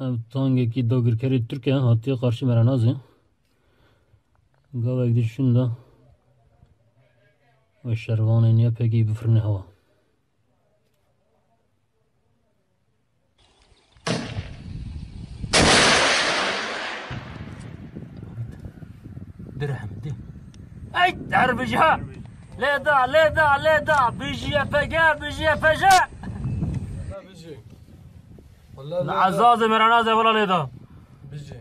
Ev tangeki dagirkeri Türkiye hatiye karşı meranazı. Gavek düşün da. Ve şervanı niye peki bir fırını hava. Dirhem di. Ey derbica. Leda leda leda. Bijiye pege bijiye peje. لا بيجي والله عزازي ميرانازي ولا ليدا بيجي.